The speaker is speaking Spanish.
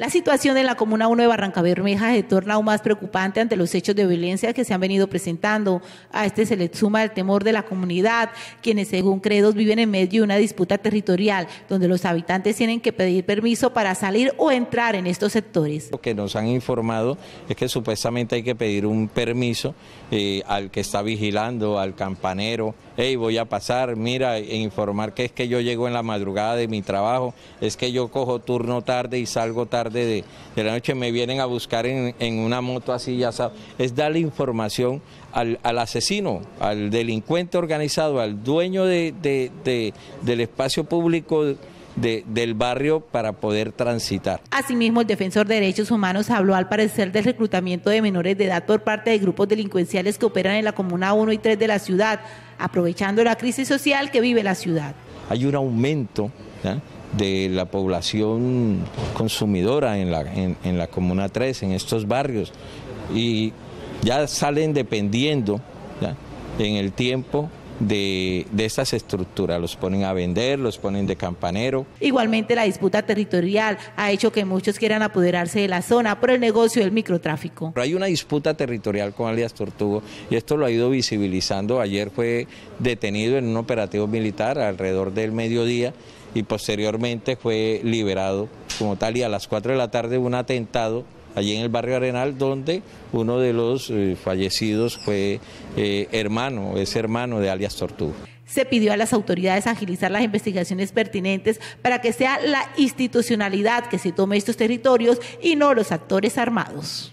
La situación en la Comuna 1 de Barranca Bermeja se torna aún más preocupante ante los hechos de violencia que se han venido presentando. A este se le suma el temor de la comunidad, quienes según credos viven en medio de una disputa territorial, donde los habitantes tienen que pedir permiso para salir o entrar en estos sectores. Lo que nos han informado es que supuestamente hay que pedir un permiso eh, al que está vigilando, al campanero, hey, voy a pasar, mira, e informar que es que yo llego en la madrugada de mi trabajo, es que yo cojo turno tarde y salgo tarde de, la noche me vienen a buscar en, una moto así, ya sabes, es darle información al, asesino, al delincuente organizado, al dueño de, del espacio público. del barrio para poder transitar. Asimismo, el defensor de derechos humanos habló al parecer del reclutamiento de menores de edad por parte de grupos delincuenciales que operan en la Comuna 1 y 3 de la ciudad, aprovechando la crisis social que vive la ciudad. Hay un aumento de la población consumidora en la, en, la Comuna 3, en estos barrios, y ya salen dependiendo en el tiempo de, de, estas estructuras, los ponen a vender, los ponen de campanero. Igualmente la disputa territorial ha hecho que muchos quieran apoderarse de la zona por el negocio del microtráfico. Pero hay una disputa territorial con alias Tortugo y esto lo ha ido visibilizando. Ayer fue detenido en un operativo militar alrededor del mediodía y posteriormente fue liberado como tal y a las 4 de la tarde un atentado allí en el barrio Arenal donde uno de los eh, fallecidos fue eh, hermano, es hermano de alias Tortuga. Se pidió a las autoridades agilizar las investigaciones pertinentes para que sea la institucionalidad que se tome estos territorios y no los actores armados.